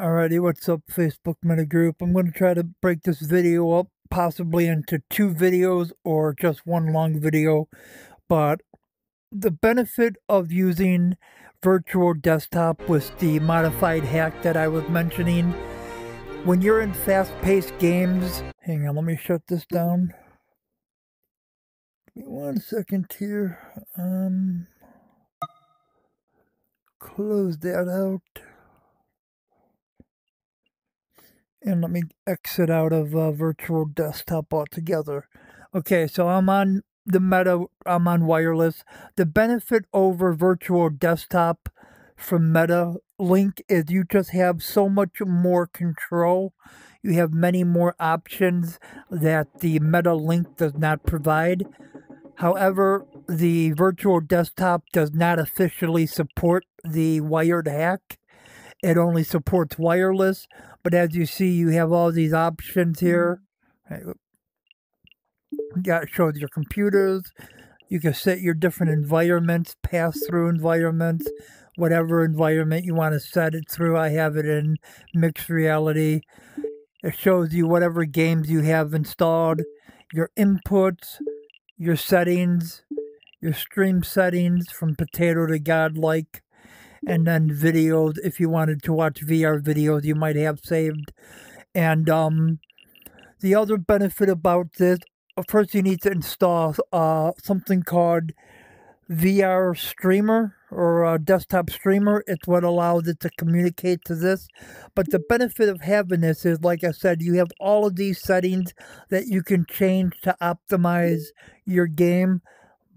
Alrighty, what's up, Facebook Meta Group? I'm going to try to break this video up possibly into two videos or just one long video. But the benefit of using virtual desktop with the modified hack that I was mentioning, when you're in fast-paced games, hang on, let me shut this down. Give me one second here. Um, close that out. And let me exit out of uh, virtual desktop altogether. Okay, so I'm on the Meta, I'm on wireless. The benefit over virtual desktop from Meta Link is you just have so much more control. You have many more options that the Meta Link does not provide. However, the virtual desktop does not officially support the wired hack. It only supports wireless, but as you see, you have all these options here. Mm-hmm. Got shows your computers. You can set your different environments, pass-through environments, whatever environment you want to set it through. I have it in mixed reality. It shows you whatever games you have installed, your inputs, your settings, your stream settings from potato to godlike and then videos if you wanted to watch VR videos you might have saved. And um, the other benefit about this, uh, first you need to install uh, something called VR Streamer or a desktop streamer. It's what allows it to communicate to this. But the benefit of having this is, like I said, you have all of these settings that you can change to optimize your game.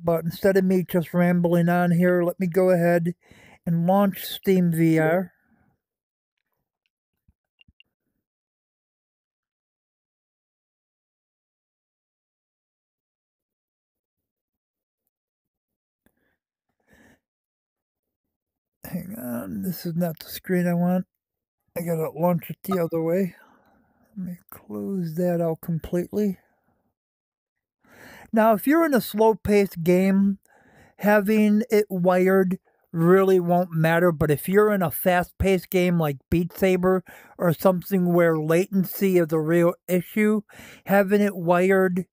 But instead of me just rambling on here, let me go ahead and launch Steam VR. Hang on, this is not the screen I want. I gotta launch it the other way. Let me close that out completely. Now, if you're in a slow-paced game, having it wired really won't matter. But if you're in a fast paced game like Beat Saber or something where latency is a real issue, having it wired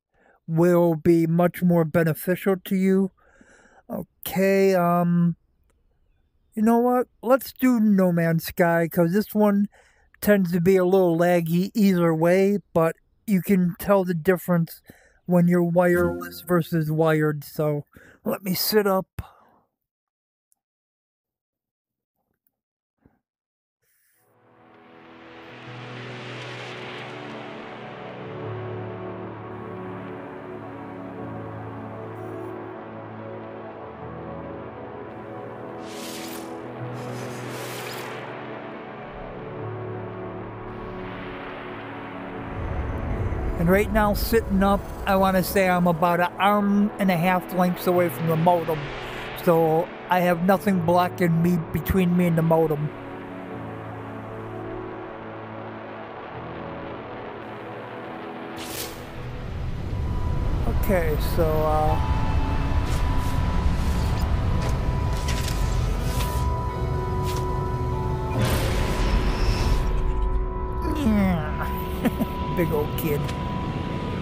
will be much more beneficial to you. Okay, um, you know what? Let's do No Man's Sky because this one tends to be a little laggy either way, but you can tell the difference when you're wireless versus wired. So let me sit up. And right now, sitting up, I want to say I'm about an arm and a half lengths away from the modem. So I have nothing blocking me between me and the modem. Okay, so uh, big old kid.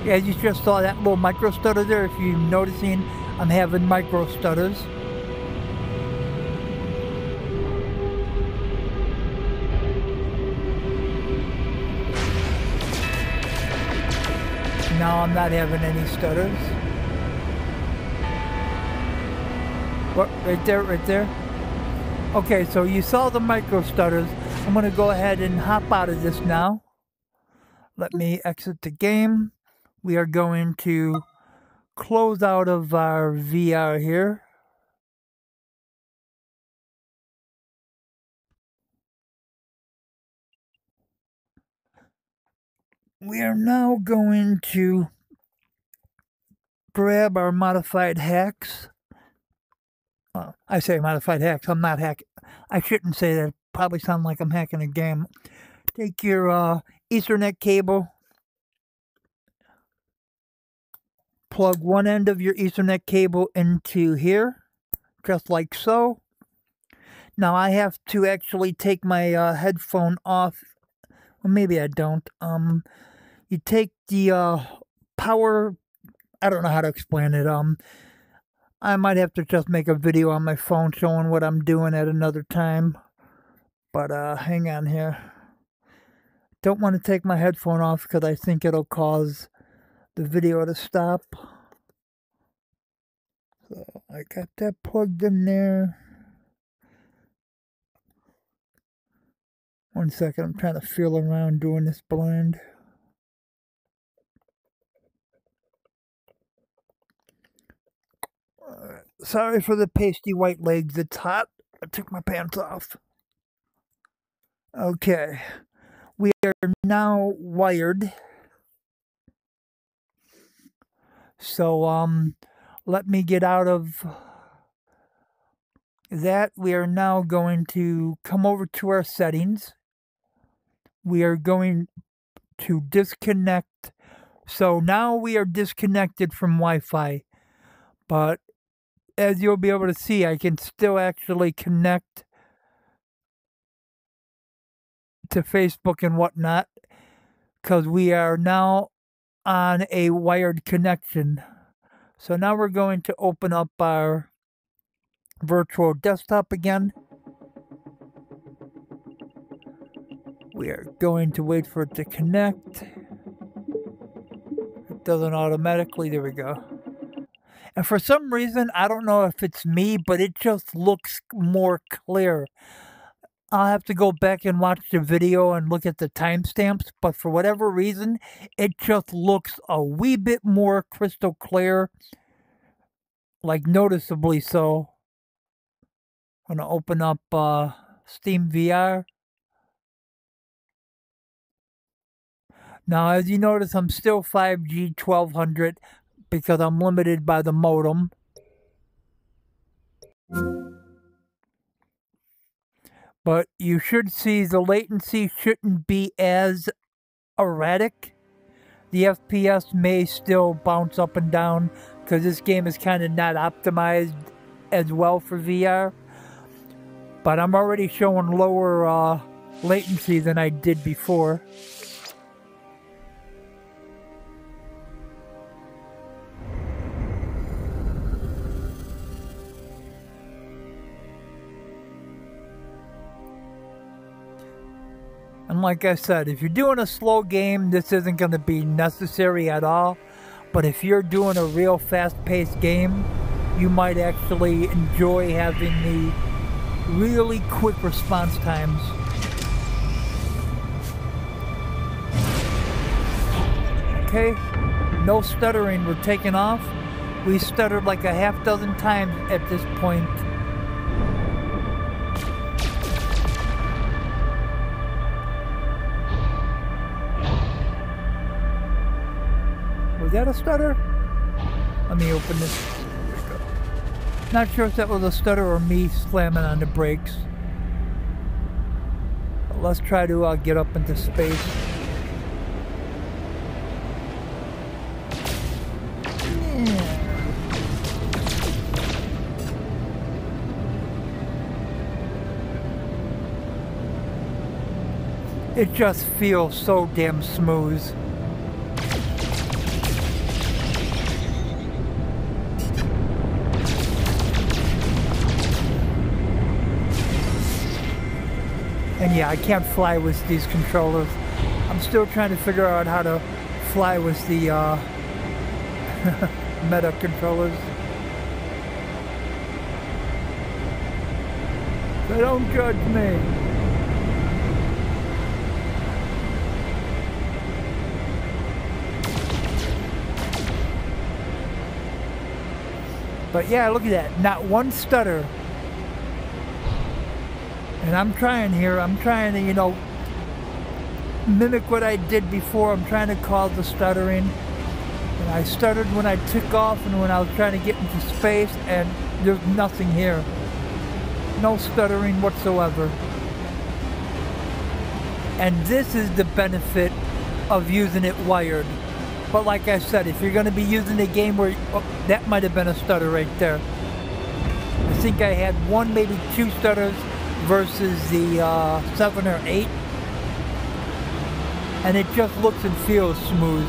Yeah, you just saw that little micro stutter there. If you're noticing, I'm having micro stutters. Now I'm not having any stutters. What, right there, right there? Okay, so you saw the micro stutters. I'm going to go ahead and hop out of this now. Let me exit the game we are going to close out of our VR here. We are now going to grab our modified hacks. Uh, I say modified hacks. I'm not hacking. I shouldn't say that. Probably sound like I'm hacking a game. Take your uh, Ethernet cable plug one end of your Ethernet cable into here, just like so. Now I have to actually take my uh, headphone off. Well, maybe I don't. Um, you take the uh, power. I don't know how to explain it. Um, I might have to just make a video on my phone showing what I'm doing at another time. But uh, hang on here. Don't want to take my headphone off because I think it'll cause the video to stop. So I got that plugged in there. One second, I'm trying to feel around doing this blend. Uh, sorry for the pasty white legs, it's hot. I took my pants off. Okay, we are now wired. So, um, let me get out of that. We are now going to come over to our settings we are going to disconnect. So now we are disconnected from Wi Fi. But as you'll be able to see, I can still actually connect to Facebook and whatnot because we are now on a wired connection. So now we're going to open up our virtual desktop again. We are going to wait for it to connect. It doesn't automatically. There we go. And for some reason, I don't know if it's me, but it just looks more clear. I'll have to go back and watch the video and look at the timestamps, but for whatever reason, it just looks a wee bit more crystal clear, like noticeably so. I'm going to open up uh, Steam VR. Now, as you notice, I'm still 5G 1200 because I'm limited by the modem. But you should see the latency shouldn't be as erratic. The FPS may still bounce up and down because this game is kind of not optimized as well for VR. But I'm already showing lower uh, latency than I did before. And like I said, if you're doing a slow game, this isn't going to be necessary at all. But if you're doing a real fast-paced game, you might actually enjoy having the really quick response times. Okay, no stuttering, we're taking off. We stuttered like a half dozen times at this point. Was that a stutter? Let me open this. Not sure if that was a stutter or me slamming on the brakes. But let's try to uh, get up into space. It just feels so damn smooth. Yeah, I can't fly with these controllers. I'm still trying to figure out how to fly with the uh, meta controllers. So don't judge me. But yeah, look at that. Not one stutter and I'm trying here, I'm trying to, you know, mimic what I did before. I'm trying to call the stuttering. And I stuttered when I took off and when I was trying to get into space, and there's nothing here. No stuttering whatsoever. And this is the benefit of using it wired. But like I said, if you're going to be using a game where, oh, that might have been a stutter right there. I think I had one, maybe two stutters versus the uh, 7 or 8. And it just looks and feels smooth.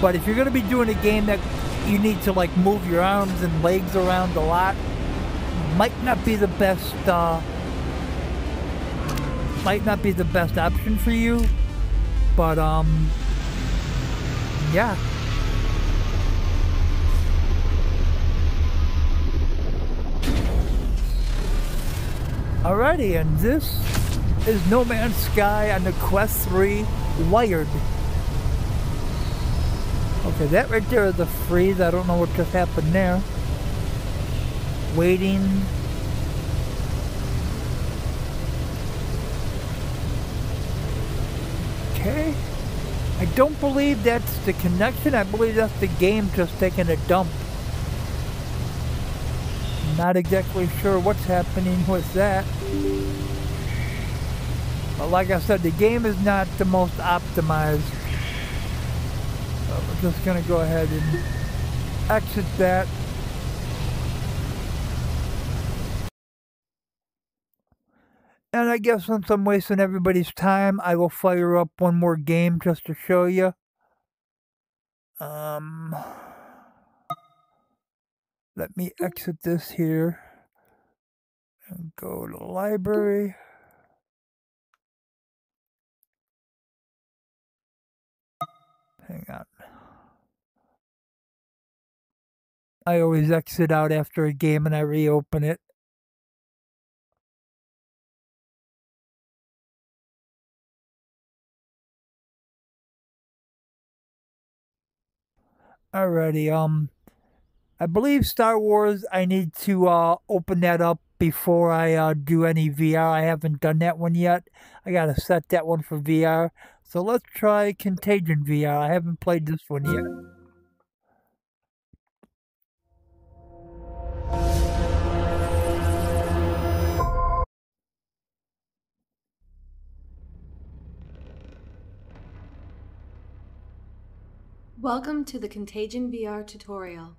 But if you're going to be doing a game that you need to like move your arms and legs around a lot, might not be the best uh, might not be the best option for you. But um yeah. Alrighty, and this is No Man's Sky on the Quest 3 Wired. Okay, that right there is a freeze. I don't know what just happened there. Waiting. Okay. I don't believe that's the connection. I believe that's the game just taking a dump. Not exactly sure what's happening with that. But like I said, the game is not the most optimized. So we're just going to go ahead and exit that. And I guess since I'm wasting everybody's time, I will fire up one more game just to show you. Um... Let me exit this here and go to library. Hang on. I always exit out after a game and I reopen it. Alrighty, um, I believe Star Wars, I need to uh, open that up before I uh, do any VR. I haven't done that one yet. I got to set that one for VR. So let's try Contagion VR. I haven't played this one yet. Welcome to the Contagion VR tutorial.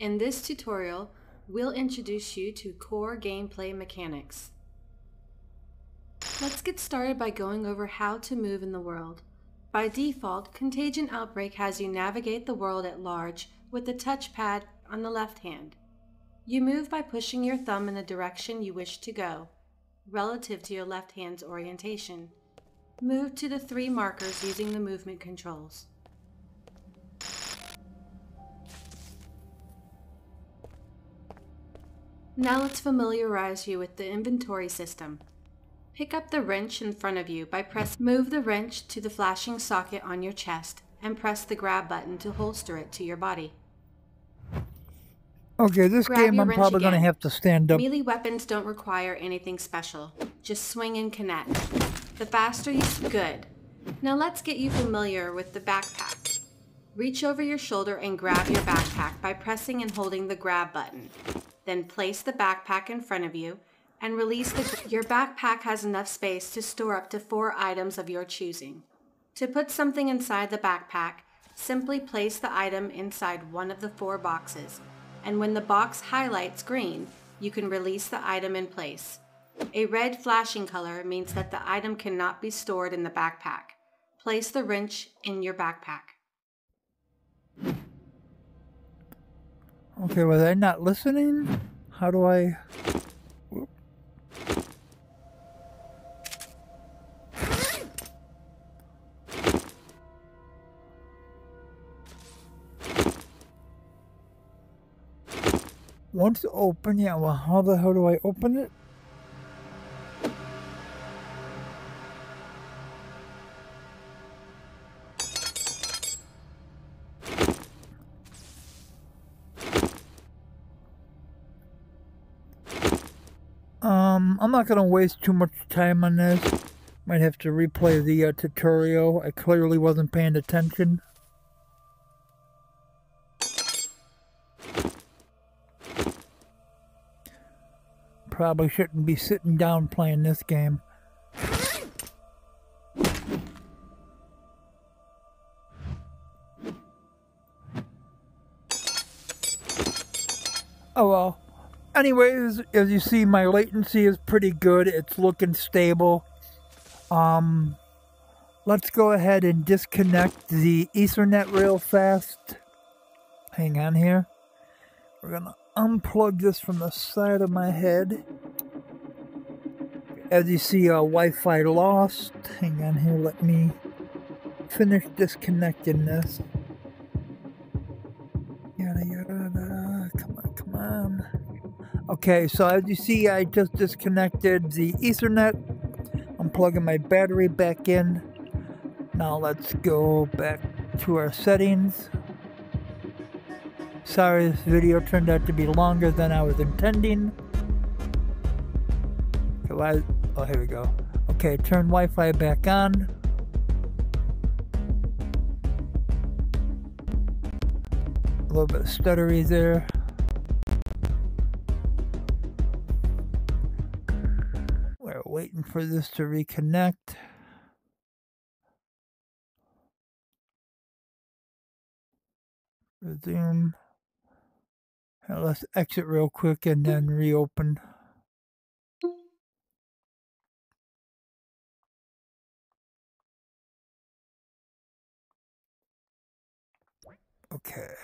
In this tutorial, we'll introduce you to core gameplay mechanics. Let's get started by going over how to move in the world. By default, Contagion Outbreak has you navigate the world at large with the touchpad on the left hand. You move by pushing your thumb in the direction you wish to go, relative to your left hand's orientation. Move to the three markers using the movement controls. Now let's familiarize you with the inventory system. Pick up the wrench in front of you by press move the wrench to the flashing socket on your chest and press the grab button to holster it to your body. Okay, this Grab game I'm probably going to have to stand up. Melee weapons don't require anything special. Just swing and connect. The faster you... Good. Now let's get you familiar with the backpack. Reach over your shoulder and grab your backpack by pressing and holding the grab button. Then place the backpack in front of you and release the... Your backpack has enough space to store up to four items of your choosing. To put something inside the backpack, simply place the item inside one of the four boxes, and when the box highlights green, you can release the item in place. A red flashing color means that the item cannot be stored in the backpack. Place the wrench in your backpack. Okay, was I not listening? How do I... Once open, yeah, well, how the hell do I open it? I'm not going to waste too much time on this. Might have to replay the uh, tutorial. I clearly wasn't paying attention. Probably shouldn't be sitting down playing this game. Anyways, as you see, my latency is pretty good. It's looking stable. Um, let's go ahead and disconnect the Ethernet real fast. Hang on here. We're gonna unplug this from the side of my head. As you see, uh, Wi-Fi lost. Hang on here, let me finish disconnecting this. Okay, so as you see, I just disconnected the Ethernet. I'm plugging my battery back in. Now let's go back to our settings. Sorry, this video turned out to be longer than I was intending. I, oh, here we go. Okay, turn Wi-Fi back on. A little bit stuttery there. For this to reconnect. Resume. Now let's exit real quick and then reopen. Okay.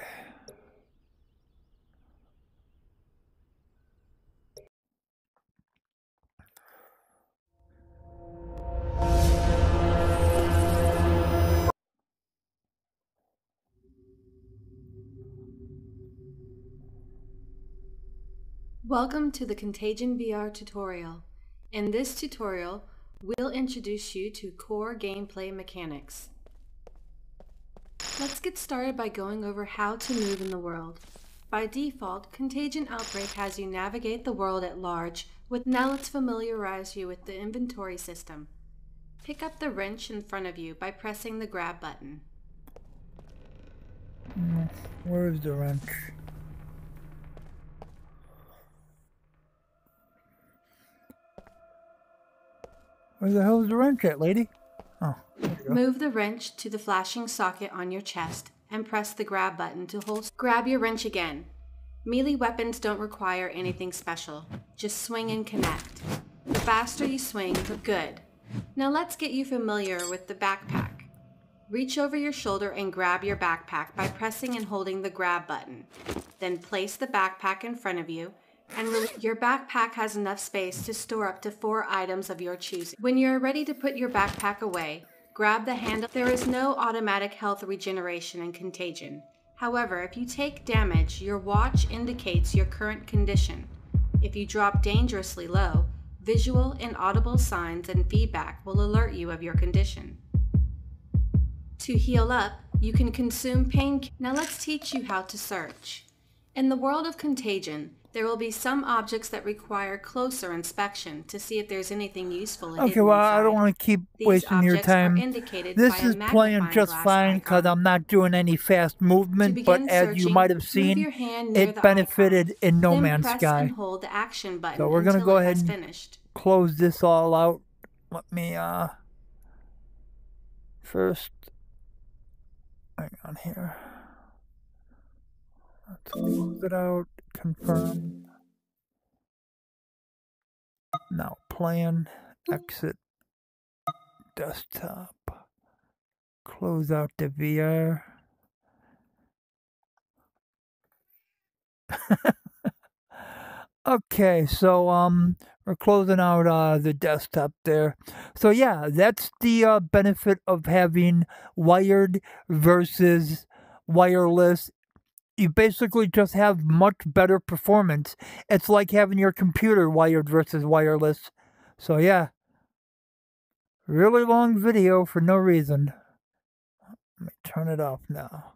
Welcome to the Contagion VR tutorial. In this tutorial, we'll introduce you to core gameplay mechanics. Let's get started by going over how to move in the world. By default, Contagion Outbreak has you navigate the world at large, with now let's familiarize you with the inventory system. Pick up the wrench in front of you by pressing the grab button. Where is the wrench? Where the hell is the wrench at, lady? Oh, Move the wrench to the flashing socket on your chest and press the grab button to hold. Grab your wrench again. Melee weapons don't require anything special. Just swing and connect. The faster you swing, the good. Now let's get you familiar with the backpack. Reach over your shoulder and grab your backpack by pressing and holding the grab button. Then place the backpack in front of you and your backpack has enough space to store up to four items of your choosing. When you're ready to put your backpack away, grab the handle. There is no automatic health regeneration and contagion. However, if you take damage, your watch indicates your current condition. If you drop dangerously low, visual and audible signs and feedback will alert you of your condition. To heal up, you can consume pain. Now let's teach you how to search. In the world of contagion, there will be some objects that require closer inspection to see if there's anything useful. Okay, well, inside. I don't want to keep These wasting your time. This is playing just fine because I'm not doing any fast movement, but as you might have seen, it benefited icon. in No then Man's Sky. hold the action button so we're going to go ahead and finished. close this all out. Let me, uh, first, hang on here. Let's close it out confirm. Now plan, exit, desktop, close out the VR. okay, so um, we're closing out uh, the desktop there. So yeah, that's the uh, benefit of having wired versus wireless you basically just have much better performance. It's like having your computer wired versus wireless. So yeah, really long video for no reason. Let me turn it off now.